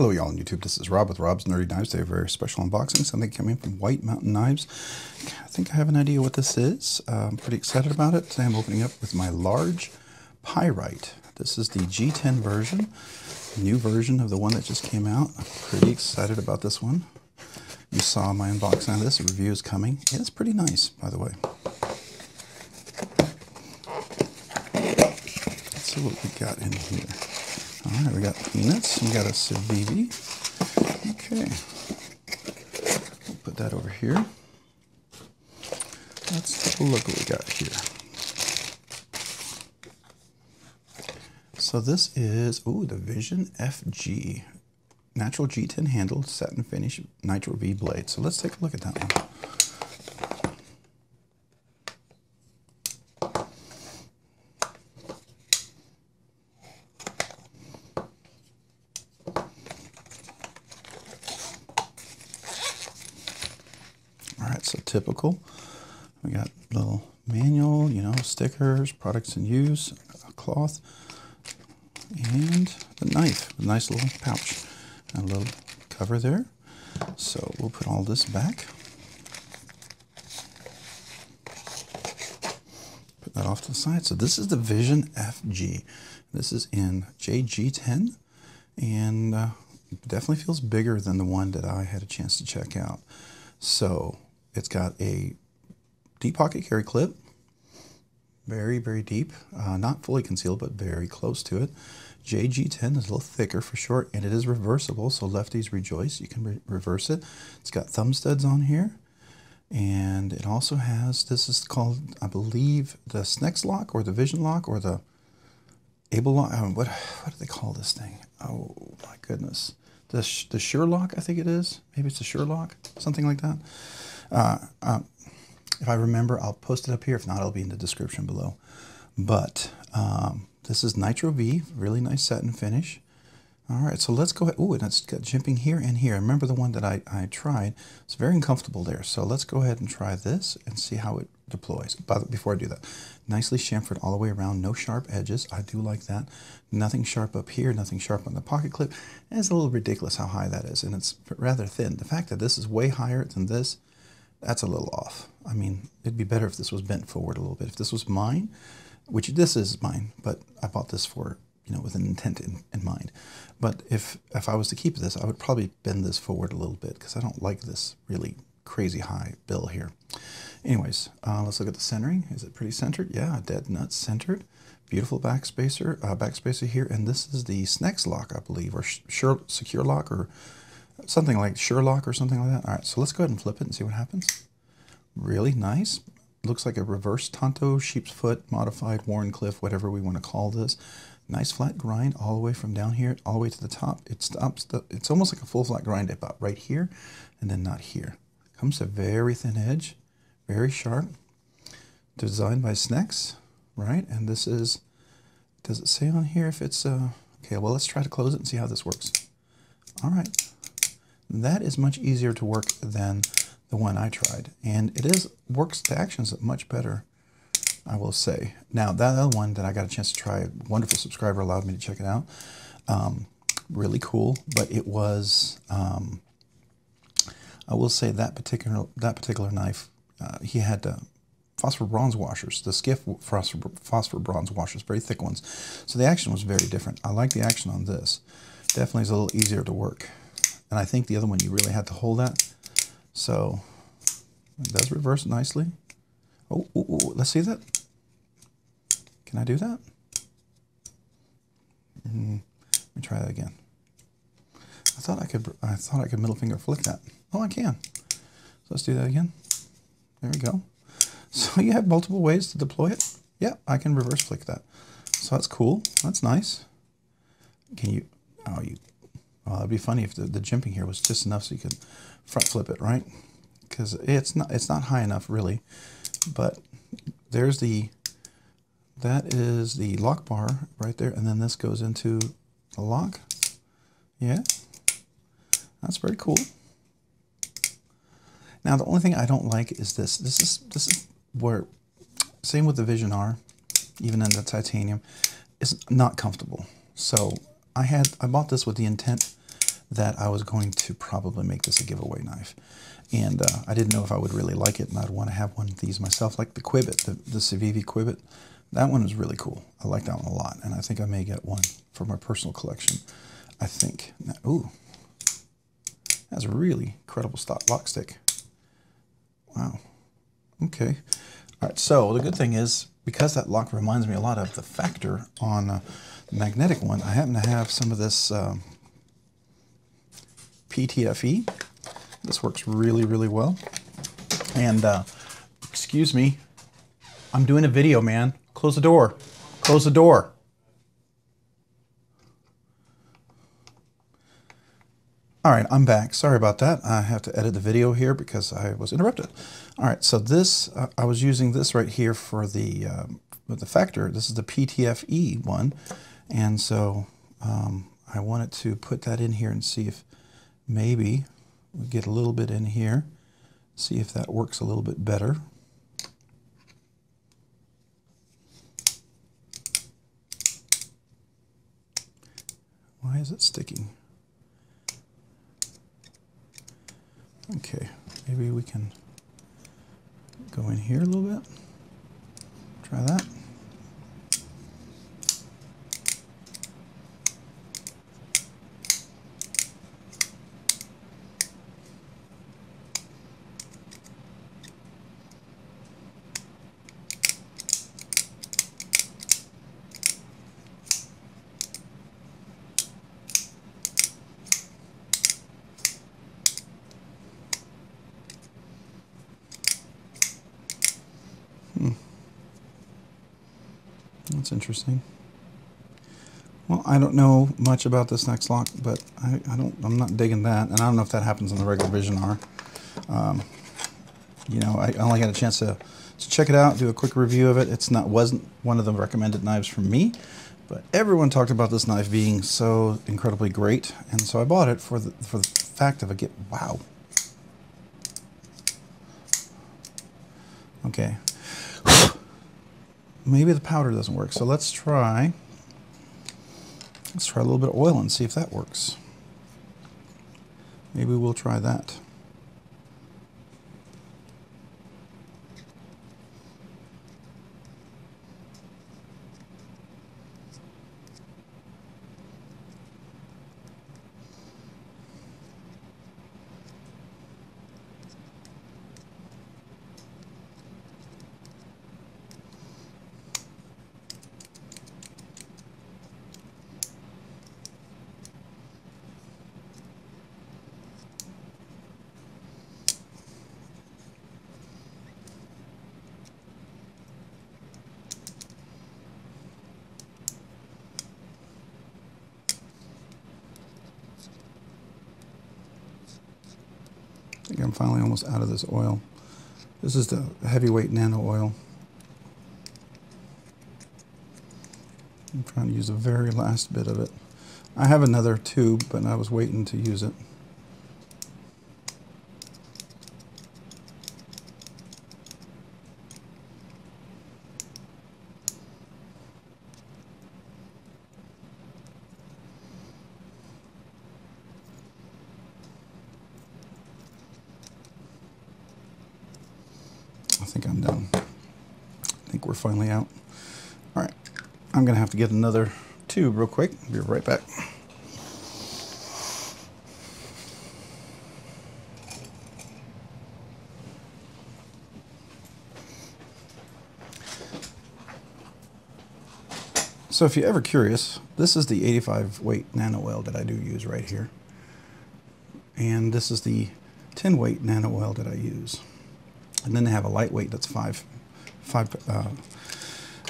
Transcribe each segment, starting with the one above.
Hello, y'all on YouTube. This is Rob with Rob's Nerdy Knives. Today, a very special unboxing. Something coming from White Mountain Knives. I think I have an idea what this is. Uh, I'm pretty excited about it. Today, I'm opening up with my large pyrite. This is the G10 version, new version of the one that just came out. I'm pretty excited about this one. You saw my unboxing of this. A review is coming. It's pretty nice, by the way. Let's see what we got in here. All right, we got peanuts. We got a Civivi. Okay. We'll put that over here. Let's look what we got here. So this is, ooh, the Vision FG. Natural G10 handle, satin finish, Nitro V blade. So let's take a look at that one. All right, so typical. We got little manual, you know, stickers, products in use, cloth, and the knife, a nice little pouch, a little cover there. So we'll put all this back. Put that off to the side. So this is the Vision FG. This is in Jade G10, and uh, definitely feels bigger than the one that I had a chance to check out. So it's got a deep pocket carry clip, very, very deep, uh, not fully concealed, but very close to it. Jade G10 is a little thicker for short, and it is reversible, so lefties rejoice. You can re reverse it. It's got thumb studs on here, and it also has, this is called, I believe, the Snecx lock, or the Vision lock, or the Able lock. Um, what, what do they call this thing? Oh, my goodness. The, the Sure-Lock, I think it is. Maybe it's the Sure-Lock, something like that. Uh, um, if I remember, I'll post it up here. If not, it'll be in the description below. But um, this is Nitro V, really nice satin finish. All right, so let's go ahead. Oh, and it's got jimping here and here. I remember the one that I, I tried? It's very uncomfortable there. So let's go ahead and try this and see how it deploys. But before I do that, nicely chamfered all the way around, no sharp edges. I do like that. Nothing sharp up here, nothing sharp on the pocket clip. And it's a little ridiculous how high that is, and it's rather thin. The fact that this is way higher than this, that's a little off. I mean, it'd be better if this was bent forward a little bit. If this was mine, which this is mine, but I bought this for, you know, with an intent in, in mind. But if, if I was to keep this, I would probably bend this forward a little bit because I don't like this really crazy high bill here. Anyways, uh, let's look at the centering. Is it pretty centered? Yeah, dead nuts centered. Beautiful backspacer, uh, backspacer here. And this is the Snecx lock, I believe, or sure, secure lock, or something like Sure-Lock or something like that. All right, so let's go ahead and flip it and see what happens. Really nice. Looks like a reverse Tanto, sheep's foot, modified Wharncliffe, whatever we want to call this. Nice flat grind all the way from down here all the way to the top. It stops. The, it's almost like a full flat grind about right here and then not here. Comes a very thin edge, very sharp. Designed by Snecx, right? And this is, does it say on here if it's, uh, okay, well, let's try to close it and see how this works. All right. That is much easier to work than the one I tried. And it is works the actions much better, I will say. Now, that other one that I got a chance to try, a wonderful subscriber allowed me to check it out. Um, really cool, but it was, um, I will say that particular, that particular knife, uh, he had uh, phosphor bronze washers, the Skiff phosphor, phosphor bronze washers, very thick ones. So the action was very different. I like the action on this. Definitely is a little easier to work. And I think the other one you really had to hold that. So it does reverse nicely. Oh, ooh, ooh, let's see that. Can I do that? Mm, let me try that again. I thought I could. I thought I could middle finger flick that. Oh, I can. So let's do that again. There we go. So you have multiple ways to deploy it. Yeah, I can reverse flick that. So that's cool. That's nice. Can you? Oh, you well, it'd be funny if the, the jimping here was just enough so you could front flip it, right? Because it's not it's not high enough really. But there's the that is the lock bar right there, and then this goes into the lock. Yeah, that's very cool. Now the only thing I don't like is this. This is this is where same with the Vision R, even in the titanium, is not comfortable. So I had I bought this with the intent that I was going to probably make this a giveaway knife. And uh, I didn't know if I would really like it and I'd want to have one of these myself, like the Qubit, the, the Civivi Qubit. That one is really cool. I like that one a lot. And I think I may get one for my personal collection. I think. Ooh, that's a really incredible stock lock stick. Wow. Okay. All right. So the good thing is because that lock reminds me a lot of the Factor on uh, the magnetic one, I happen to have some of this um, PTFE. This works really, really well. And uh, excuse me, I'm doing a video, man. Close the door. Close the door. All right, I'm back. Sorry about that. I have to edit the video here because I was interrupted. All right, so this, uh, I was using this right here for the, um, the factor. This is the PTFE one. And so um, I wanted to put that in here and see if maybe we get a little bit in here, see if that works a little bit better. Why is it sticking? Okay, maybe we can go in here a little bit. Try that. That's interesting. Well, I don't know much about this Snecx lock, but I, I, don't. I'm not digging that, and I don't know if that happens on the regular Vision R. Um, you know, I only got a chance to, to check it out, do a quick review of it. It's not wasn't one of the recommended knives for me, but everyone talked about this knife being so incredibly great, and so I bought it for the for the fact of a get. Wow. Okay, maybe the powder doesn't work. So let's try, let's try a little bit of oil and see if that works. Maybe we'll try that. Finally almost out of this oil. This is the heavyweight nano oil. I'm trying to use the very last bit of it. I have another tube, but I was waiting to use it. I think I'm done. I think we're finally out. All right, I'm gonna have to get another tube real quick. Be right back. So if you're ever curious, this is the 85 weight nano oil that I do use right here. And this is the 10 weight nano oil that I use. And then they have a lightweight that's five, five, uh,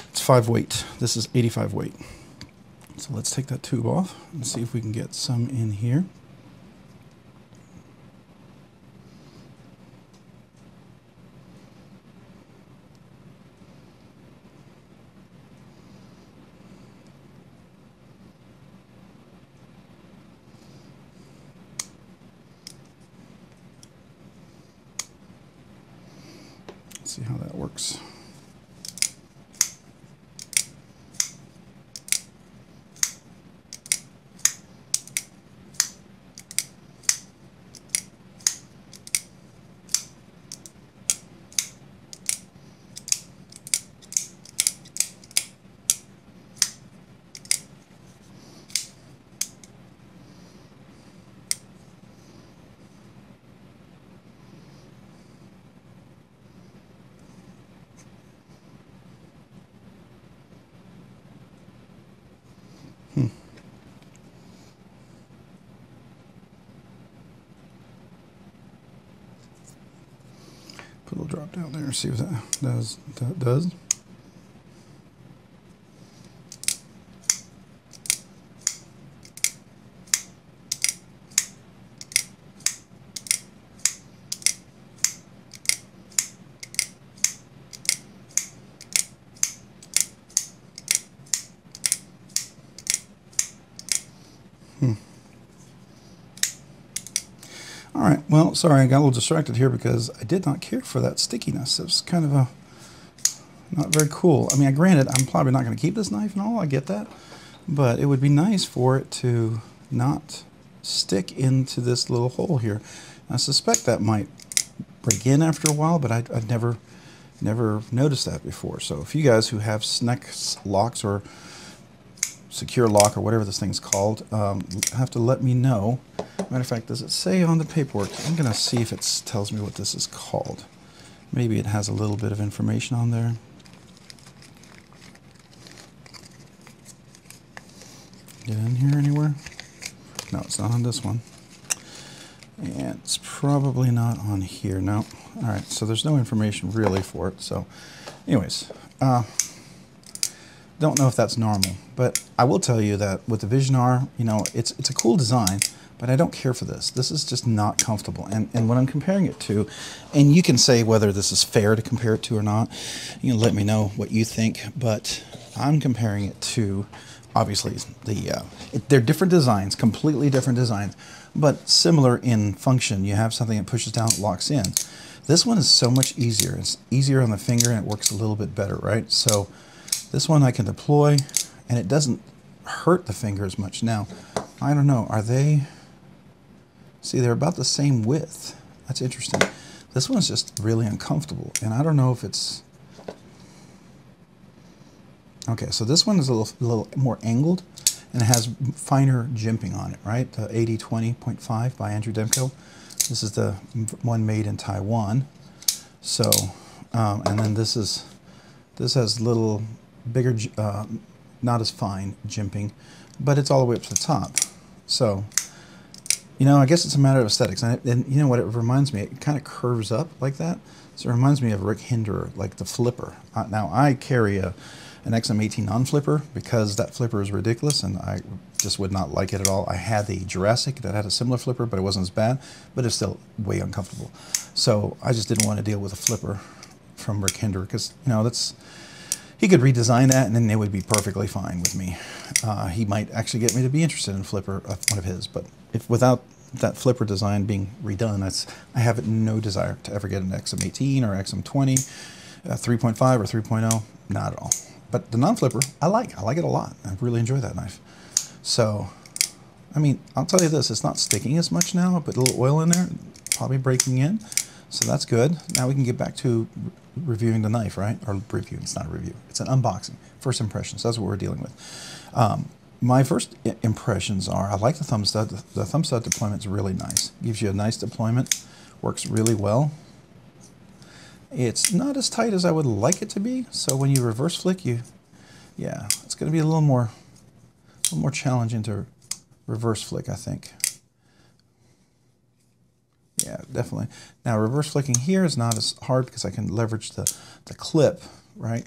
it's five weight. This is 85 weight. So let's take that tube off and see if we can get some in here. Let's see how that works. Drop down there and see what that does. That does. Sorry, I got a little distracted here because I did not care for that stickiness. It was kind of a, not very cool. I mean, I granted, I'm probably not going to keep this knife and all, I get that. But it would be nice for it to not stick into this little hole here. I suspect that might break in after a while, but I, I've never, never noticed that before. So if you guys who have Snecx locks or secure lock or whatever this thing's called, um, have to let me know. Matter of fact, does it say on the paperwork? I'm going to see if it tells me what this is called. Maybe it has a little bit of information on there. Get in here anywhere? No, it's not on this one. And it's probably not on here. No. All right, so there's no information really for it. So anyways, uh, don't know if that's normal, but I will tell you that with the Vision R, you know, it's it's a cool design, but I don't care for this. This is just not comfortable. And and what I'm comparing it to, and you can say whether this is fair to compare it to or not. You let me know what you think, but I'm comparing it to obviously the uh, it, they're different designs, completely different designs, but similar in function. You have something that pushes down, locks in. This one is so much easier. It's easier on the finger and it works a little bit better, right? So this one I can deploy and it doesn't hurt the finger as much. Now, I don't know, are they, see they're about the same width. That's interesting. This one's just really uncomfortable and I don't know if it's, okay, so this one is a little, little more angled and it has finer jimping on it, right? The AD20.5 by Andrew Demko. This is the one made in Taiwan. So, um, and then this is, this has little bigger, uh, not as fine jimping, but it's all the way up to the top. So, you know, I guess it's a matter of aesthetics. And, and you know what it reminds me? It kind of curves up like that. So it reminds me of Rick Hinderer, like the flipper. Uh, now, I carry a, an XM18 non-flipper because that flipper is ridiculous and I just would not like it at all. I had the Jurassic that had a similar flipper, but it wasn't as bad, but it's still way uncomfortable. So I just didn't want to deal with a flipper from Rick Hinderer because, you know, that's he could redesign that and then it would be perfectly fine with me. Uh, he might actually get me to be interested in Flipper, uh, one of his, but if without that Flipper design being redone, that's, I have no desire to ever get an XM18 or XM20, uh, 3.5 or 3.0, not at all. But the non-flipper, I like. I like it a lot. I really enjoy that knife. So, I mean, I'll tell you this, it's not sticking as much now. I put a little oil in there, probably breaking in. So that's good. Now we can get back to reviewing the knife, right? Or reviewing, it's not a review. It's an unboxing, first impressions. That's what we're dealing with. Um, my first impressions are, I like the thumb stud. The thumb stud deployment is really nice. Gives you a nice deployment, works really well. It's not as tight as I would like it to be, so when you reverse flick, you, yeah, it's going to be a little more, a little more challenging to reverse flick, I think. Yeah, definitely. Now reverse flicking here is not as hard because I can leverage the, the clip, right?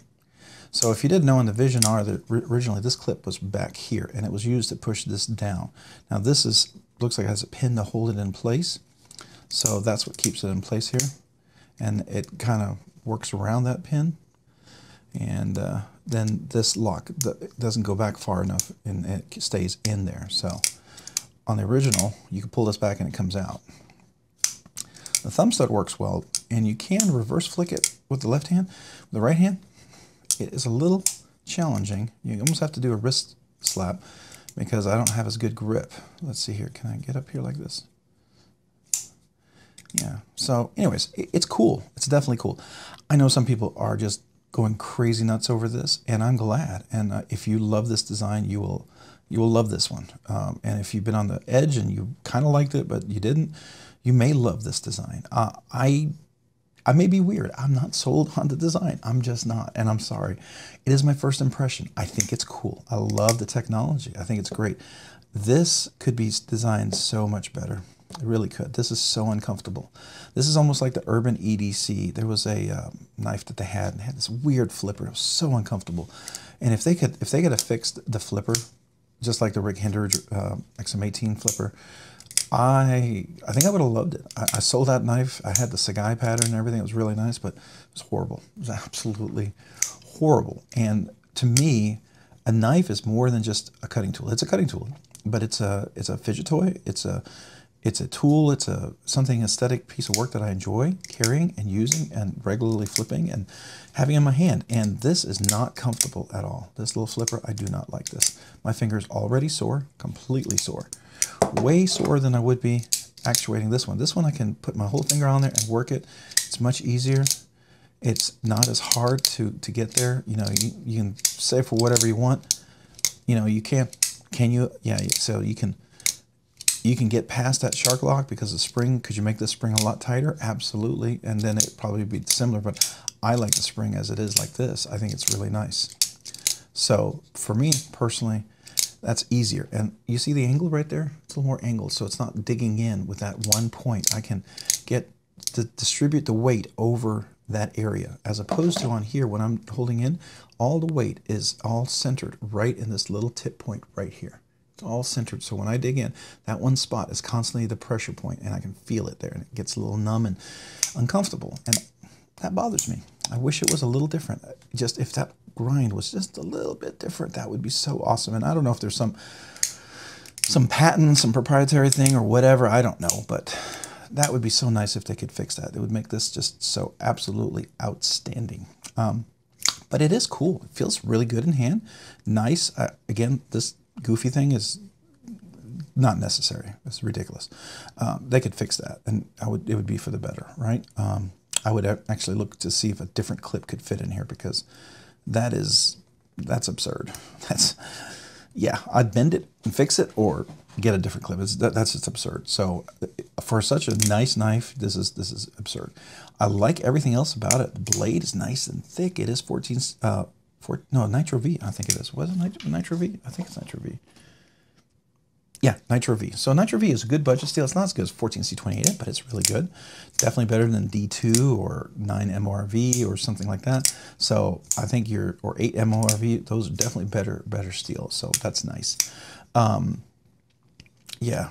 So if you didn't know in the Vision R that originally this clip was back here and it was used to push this down. Now this is looks like it has a pin to hold it in place. So that's what keeps it in place here. And it kind of works around that pin. And uh, then this lock doesn't go back far enough and it stays in there. So on the original, you can pull this back and it comes out. The thumb stud works well, and you can reverse flick it with the left hand. With the right hand, it is a little challenging. You almost have to do a wrist slap because I don't have as good grip. Let's see here. Can I get up here like this? Yeah. So anyways, it's cool. It's definitely cool. I know some people are just going crazy nuts over this, and I'm glad. And uh, if you love this design, you will you will love this one. Um, and if you've been on the edge and you kind of liked it, but you didn't, you may love this design. Uh, I I may be weird. I'm not sold on the design. I'm just not, and I'm sorry. It is my first impression. I think it's cool. I love the technology. I think it's great. This could be designed so much better. It really could. This is so uncomfortable. This is almost like the Urban EDC. There was a um, knife that they had and had this weird flipper. It was so uncomfortable. And if they could, if they could have fixed the flipper, just like the Rick Hinderer uh, XM18 flipper, I I think I would have loved it. I, I, sold that knife. I had the Sagae pattern and everything. It was really nice, but it was horrible. It was absolutely horrible. And to me, a knife is more than just a cutting tool. It's a cutting tool, but it's a it's a fidget toy. It's a it's a tool. It's a something aesthetic piece of work that I enjoy carrying and using and regularly flipping and having in my hand. And this is not comfortable at all. This little flipper, I do not like this. My finger's already sore, completely sore, way sore than I would be actuating this one. This one I can put my whole finger on there and work it. It's much easier. It's not as hard to, to get there. You know, you, you can say for whatever you want. You know, you can't, can you? Yeah, so you can, you can get past that shark lock because the spring, could you make the spring a lot tighter? Absolutely. And then it probably be similar, but I like the spring as it is like this. I think it's really nice. So for me personally, that's easier. And you see the angle right there? It's a little more angled, so it's not digging in with that one point. I can get to distribute the weight over that area as opposed to on here when I'm holding in all the weight is all centered right in this little tip point right here all centered so when I dig in that one spot is constantly the pressure point and I can feel it there and it gets a little numb and uncomfortable and that bothers me I wish it was a little different just if that grind was just a little bit different that would be so awesome and I don't know if there's some some patent some proprietary thing or whatever I don't know but that would be so nice if they could fix that. It would make this just so absolutely outstanding. Um, but it is cool. It feels really good in hand. Nice. Uh, again, this goofy thing is not necessary. It's ridiculous. Um, they could fix that, and I would. It would be for the better, right? Um, I would actually look to see if a different clip could fit in here because that is that's absurd. That's yeah. I'd bend it and fix it, or get a different clip. That, that's just absurd. So for such a nice knife, this is this is absurd. I like everything else about it. The blade is nice and thick. It is 14, uh, four, no, Nitro V, I think it is. Was it Nitro, Nitro V? I think it's Nitro V. Yeah, Nitro V. So Nitro V is a good budget steel. It's not as good as 14C28, but it's really good. Definitely better than D2 or 9MRV or something like that. So I think your or 8MRV, those are definitely better better steel. So that's nice. Um, yeah.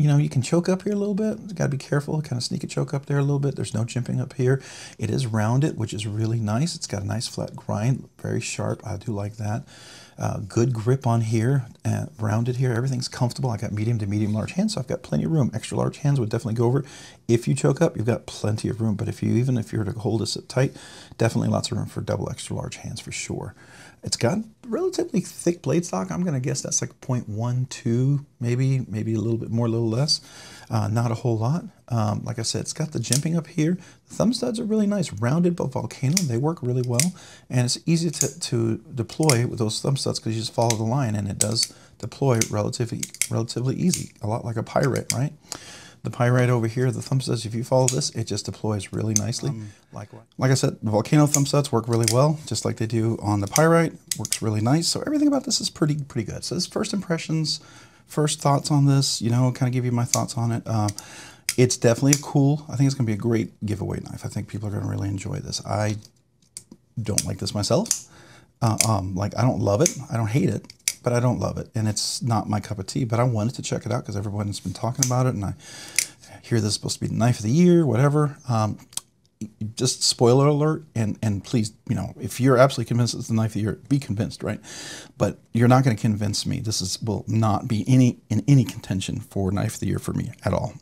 You know, you can choke up here a little bit. You got to be careful. Kind of sneak a choke up there a little bit. There's no jimping up here. It is rounded, which is really nice. It's got a nice flat grind, very sharp. I do like that. Uh, good grip on here, uh, rounded here. Everything's comfortable. I got medium to medium large hands, so I've got plenty of room. Extra large hands would definitely go over. If you choke up, you've got plenty of room. But if you even if you were to hold this tight, definitely lots of room for double extra large hands for sure. It's got relatively thick blade stock. I'm going to guess that's like 0.12, maybe, maybe a little bit more, a little less. Uh, not a whole lot. Um, like I said, it's got the jimping up here. The thumb studs are really nice, rounded but volcano. They work really well, and it's easy to, to deploy with those thumb studs because you just follow the line, and it does deploy relatively relatively easy, a lot like a Pyrite, right? The pyrite over here, the thumb studs, if you follow this, it just deploys really nicely. Um, likewise. Like I said, the Volcano thumb studs work really well, just like they do on the pyrite. Works really nice. So everything about this is pretty pretty good. So this first impressions, first thoughts on this, you know, kind of give you my thoughts on it. Um, it's definitely a cool, I think it's going to be a great giveaway knife. I think people are going to really enjoy this. I don't like this myself. Uh, um, like, I don't love it. I don't hate it but I don't love it. And it's not my cup of tea, but I wanted to check it out because everyone's been talking about it. And I hear this is supposed to be the knife of the year, whatever. Um, just spoiler alert and and please you know if you're absolutely convinced it's the knife of the year be convinced right? But you're not going to convince me. This is will not be any in any contention for knife of the year for me at all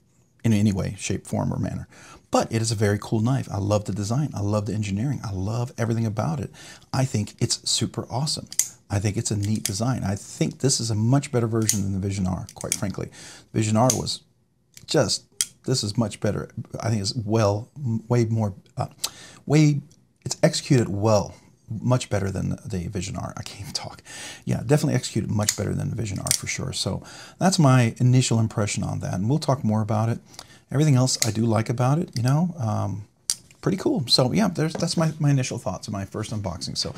in any way shape form or manner. But it is a very cool knife. I love the design. I love the engineering. I love everything about it. I think it's super awesome. I think it's a neat design. I think this is a much better version than the Vision R, quite frankly. Vision R was just, this is much better. I think it's well, way more, uh, way, it's executed well, much better than the Vision R. I can't even talk. Yeah, definitely executed much better than the Vision R for sure. So that's my initial impression on that. And we'll talk more about it. Everything else I do like about it, you know, um, pretty cool. So yeah, that's my, my initial thoughts of my first unboxing. So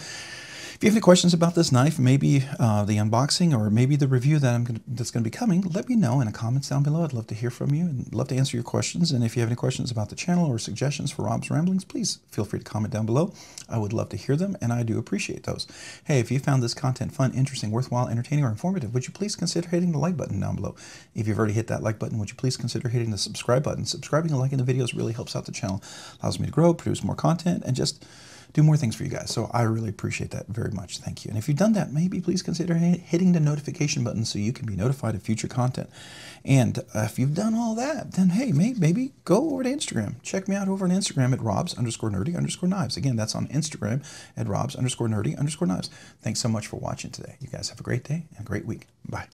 If you have any questions about this knife, maybe uh, the unboxing or maybe the review that I'm gonna, that's going to be coming, let me know in the comments down below. I'd love to hear from you and love to answer your questions. And if you have any questions about the channel or suggestions for Rob's Ramblings, please feel free to comment down below. I would love to hear them, and I do appreciate those. Hey, if you found this content fun, interesting, worthwhile, entertaining, or informative, would you please consider hitting the like button down below? If you've already hit that like button, would you please consider hitting the subscribe button? Subscribing and liking the videos really helps out the channel, allows me to grow, produce more content, and just do more things for you guys. So I really appreciate that very much. Thank you. And if you've done that, maybe please consider hitting the notification button so you can be notified of future content. And if you've done all that, then hey, maybe go over to Instagram. Check me out over on Instagram at robs underscore nerdy underscore knives. Again, that's on Instagram at robs underscore nerdy underscore knives. Thanks so much for watching today. You guys have a great day and a great week. Bye.